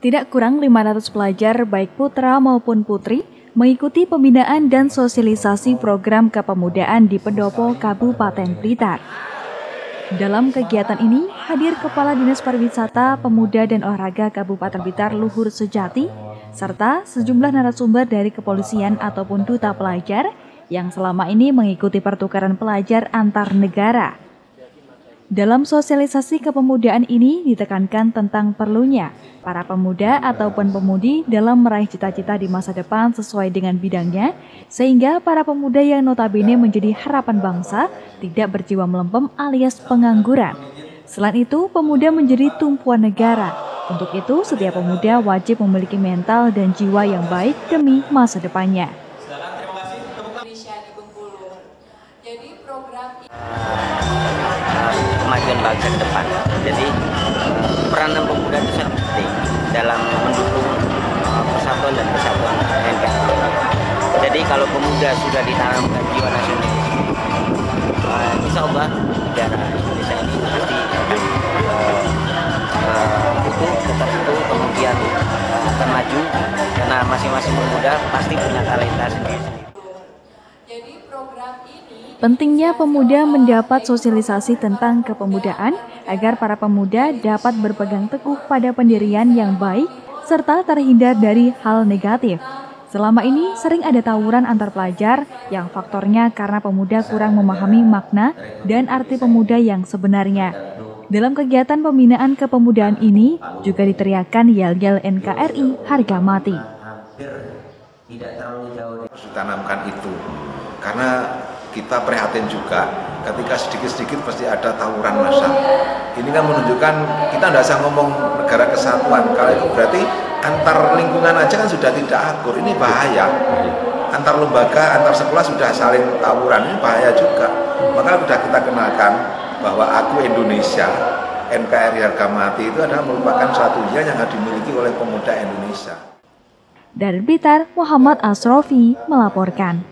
Tidak kurang 500 pelajar baik putra maupun putri mengikuti pembinaan dan sosialisasi program kepemudaan di Pendopo Kabupaten Blitar. Dalam kegiatan ini, hadir Kepala Dinas Pariwisata, Pemuda dan Olahraga Kabupaten Blitar Luhur Sejati, serta sejumlah narasumber dari kepolisian ataupun duta pelajar yang selama ini mengikuti pertukaran pelajar antar negara. Dalam sosialisasi kepemudaan ini ditekankan tentang perlunya para pemuda ataupun pemudi dalam meraih cita-cita di masa depan sesuai dengan bidangnya, sehingga para pemuda yang notabene menjadi harapan bangsa tidak berjiwa melempem alias pengangguran. Selain itu, pemuda menjadi tumpuan negara. Untuk itu, setiap pemuda wajib memiliki mental dan jiwa yang baik demi masa depannya. Jadi program kemajuan bangsa ke depan. Jadi peranan pemuda itu sangat penting dalam mendukung uh, persatuan dan kesatuan NKRI. Jadi kalau pemuda sudah ditanamkan jiwa nasionalis, uh, insya Allah negara Indonesia ini pasti uh, uh, tetap utuh, kemudian akan maju karena masing-masing pemuda pasti punya talenta sendiri. Pentingnya pemuda mendapat sosialisasi tentang kepemudaan agar para pemuda dapat berpegang teguh pada pendirian yang baik serta terhindar dari hal negatif. Selama ini sering ada tawuran antar pelajar yang faktornya karena pemuda kurang memahami makna dan arti pemuda yang sebenarnya. Dalam kegiatan pembinaan kepemudaan ini juga diteriakan yel-yel NKRI harga mati. Tidak terlalu jauh ditanamkan itu karena kita prihatin juga ketika sedikit-sedikit pasti ada tawuran massa. Ini kan menunjukkan kita tidak usah ngomong negara kesatuan. Kalau itu berarti antar lingkungan aja kan sudah tidak akur. Ini bahaya. Antar lembaga, antar sekolah sudah saling tawuran. Ini bahaya juga. Maka sudah kita kenalkan bahwa aku Indonesia, NKRI harga mati itu adalah merupakan suatu yang harus dimiliki oleh pemuda Indonesia. Dari Blitar, Muhammad Asrofi melaporkan.